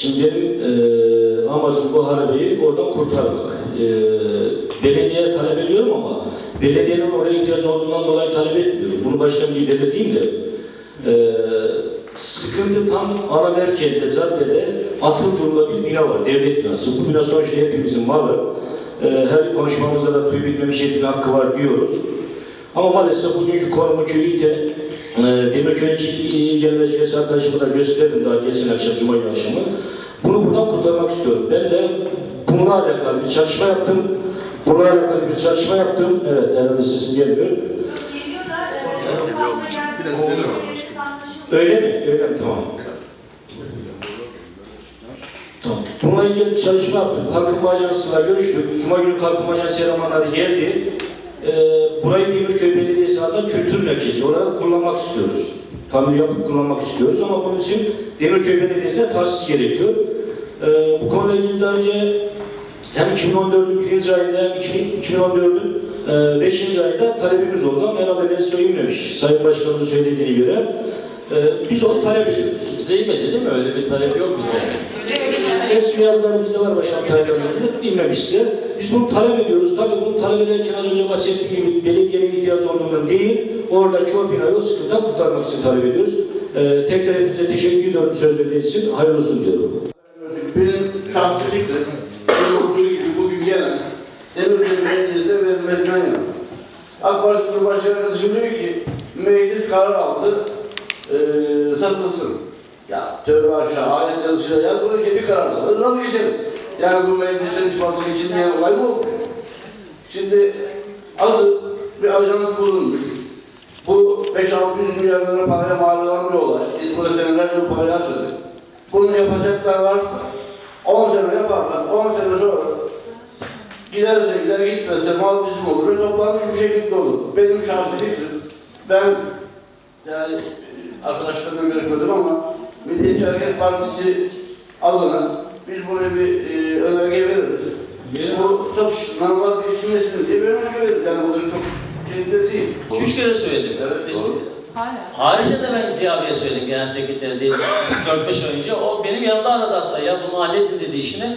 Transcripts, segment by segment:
Şimdi benim e, amacım bu harabeyi oradan kurtarmak. E, belediye talep ediyorum ama belediyenin oraya ihtiyacı olduğundan dolayı talep etmiyorum. Bunu baştan bir belirteyim de. E, sıkıntı tam ana merkezde, caddede atıl durumda bir bina var, devlet binası. Bu bina sonuçta hepimizin malı. E, her konuşmamızda da tüy bitmemiş yetin hakkı var diyoruz. Ama maalesef bugünkü konumu köyüte Demirköy'ün il gelmesi üyesi arkadaşımı da gösterdim daha geçen akşam Cuma akşamı. Bunu buradan kurtarmak istiyorum. Ben de bununla alakalı bir çalışma yaptım. Bununla alakalı bir çalışma yaptım. Evet herhalde sesim gelmiyor. Öyle mi? Öyle mi? Tamam. Tamam. Bununla ilgili bir çalışma yaptım. Kalkınma Ajansı'yla görüştük. Cuma günü Kalkınma Ajansı geldi. Ee, burayı Demirköy Belediyesi adına kültür merkezi olarak kullanmak istiyoruz. Tamir yapıp kullanmak istiyoruz ama bunun için Demirköy Belediyesi'ne tahsis gerekiyor. Ee, bu konuyla ilgili daha önce hem 2014'ün birinci ayında hem 2014'ün e, beşinci ayında talebimiz oldu ama herhalde ben söylememiş. Sayın Başkanımın söylediğine göre e, biz onu talep ediyoruz. Bize değil mi? Öyle bir talep yok bizde. Eski yazılarımızda var başkan taleblerinde bilmemişse. Biz bunu talep ediyoruz. Tabii bunu talep ederken az önce bahsettiğim gibi belediyenin ihtiyacı olduğundan değil, oradaki o binayı o sıkıntıdan kurtarmak için talep ediyoruz. Ee, tekrar hepinize teşekkür ediyorum söz için. Hayırlı olsun diyorum. Benim şahsi fikrim, bugün olduğu gibi bugün gelen Demirköy Belediyesi'ne verilmesinden yana. AK Parti Cumhurbaşkanı arkadaşım diyor ki, meclis karar aldı, eee satılsın. Ya tövbe aşağı, ayet yazısıyla yaz, bunu bir karar alır, nasıl geçeriz? Yani bu meclisin çıkması geçilmeyen olay mı? Şimdi hazır bir ajans bulunmuş. Bu 5-600 milyar lira paraya mal olan bir olay. Biz burada senelerce bu parayı harcadık. Bunu yapacaklar varsa 10 sene yaparlar, 10 sene sonra giderse gider gitmezse mal bizim olur ve toplanmış bir şekilde olur. Benim şahsi fikrim, ben yani arkadaşlarımla görüşmedim ama Milliyetçi Hareket Partisi adına biz buraya bir e, önerge veririz. Bu satışından vazgeçilmesin diye bir önerge veririz. Yani burada çok şey de değil. İki üç kere söyledim. Evet, Biz- doğru. Hala. Harici de ben Ziya Bey'e söyledim genel sekreteri değil. 4-5 ay önce. O benim yanımda aradı hatta ya bunu halledin dedi işini.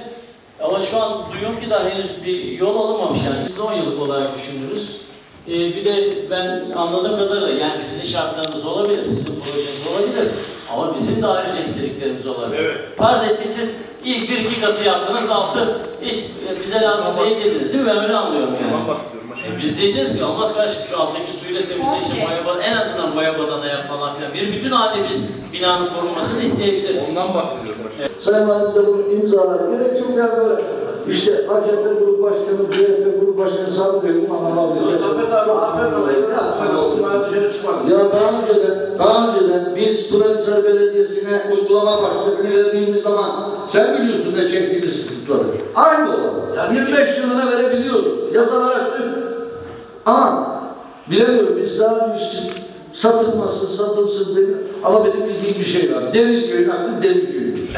Ama şu an duyuyorum ki daha henüz bir yol alınmamış yani. Biz 10 yıllık olarak düşünürüz. Ee, bir de ben anladığım kadarıyla yani sizin şartlarınız olabilir, sizin projeniz olabilir. Ama bizim de ayrıca istediklerimiz olabilir. Evet. Farz etti siz ilk bir iki katı yaptınız, altı hiç bize lazım değil dediniz değil mi? Ben öyle anlıyorum yani. Ondan bahsediyorum. başkanım. E biz diyeceğiz ki olmaz kardeşim şu alttaki suyu da temizle işte Okey. boya badana- en azından boya badana yap falan filan. Bir bütün halde biz binanın korunmasını isteyebiliriz. Ondan bahsediyorum başkanım. Sayın Valimize bunu imzalar. Gerek yok ya böyle. İşte AKP Grup Başkanı, CHP Grup Başkanı Bey bunu anlamaz. Afet abi, an dışarı çıkmadı. Ya daha önceden, daha önceden biz Pırahisar Belediyesi'ne uygulama bahçesini verdiğimiz zaman sen biliyorsun ne çektiğimiz sıkıntıları. Aynı olan. Yani 25 yılına verebiliyoruz. Yasalar açtık. Ama bilemiyorum biz daha işte satılmasın, satılsın dedi. Ama benim bildiğim bir şey var. Demirköy'ün hakkı Demirköy'ün.